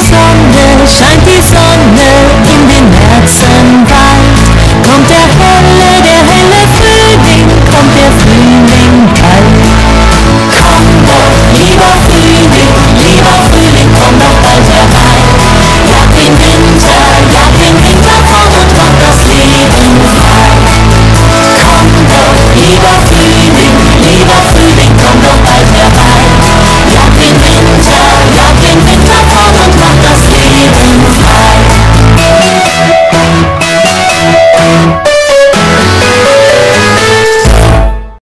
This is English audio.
sun, there shines.